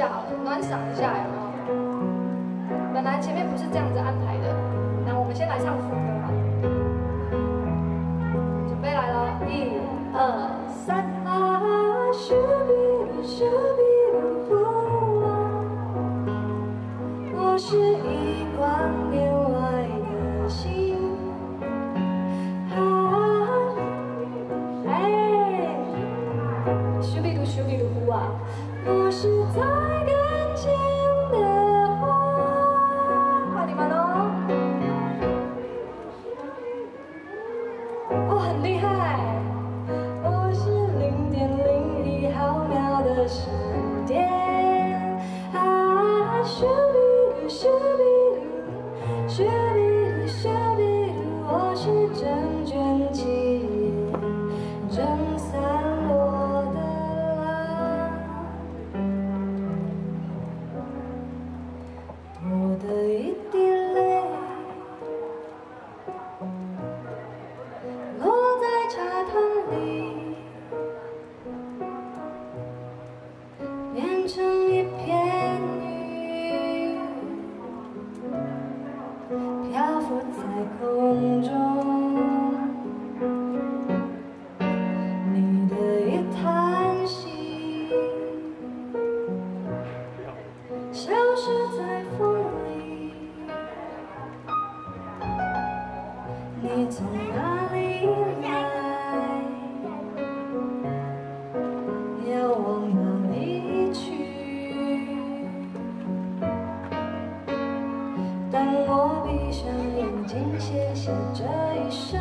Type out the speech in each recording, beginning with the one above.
下好了，暖嗓一下有没有？本来前面不是这样子安排的，那我们先来唱副歌吧。准备来了，一、二、三。起。成一片云漂浮在空中你的一叹息消失在风里你从哪里来？我闭上眼睛，写下这一生，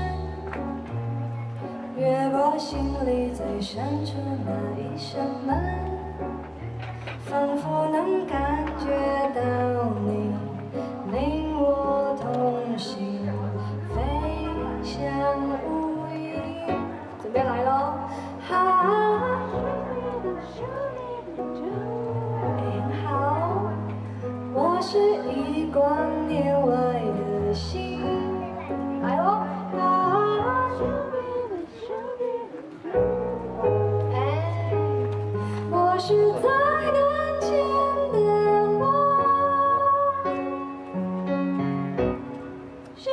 越过心里最深处那一扇门，仿佛能感觉到。光年外的星海哦啊的我是在等千年后想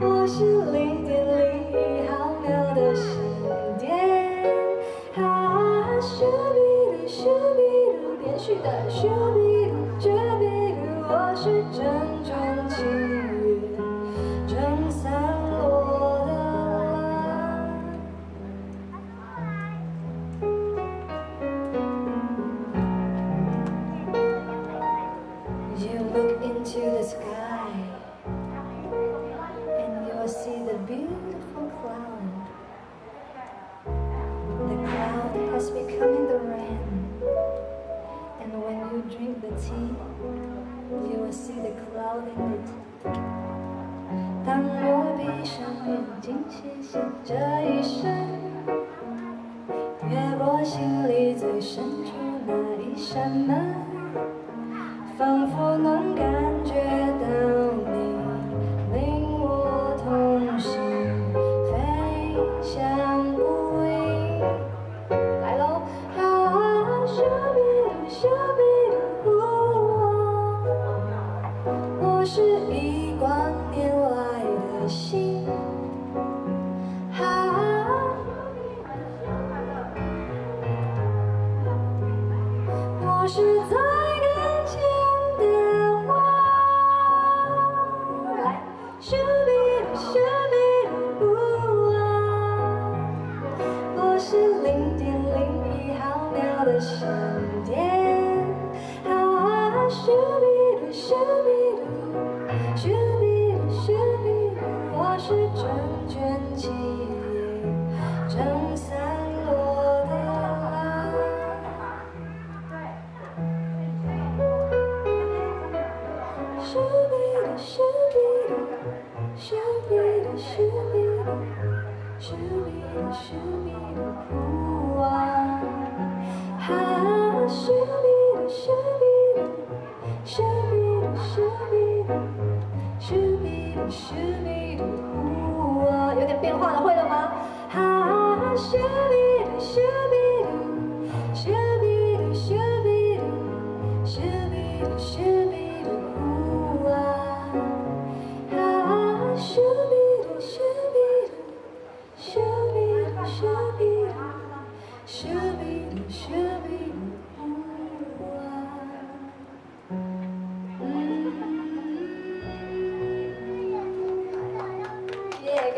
我是在雪地里诀我是真。当我闭上眼睛歇息这一生越过心里最深处那一扇门仿佛能感想念啊雪碧的雪碧绿雪碧的雪碧绿我是涓涓细雨蒸桑的浪漫雪碧的雪碧。绿雪碧的雪是命运是你的呼唤。哈是命运是命运是命运是命运是有点变化了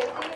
感谢。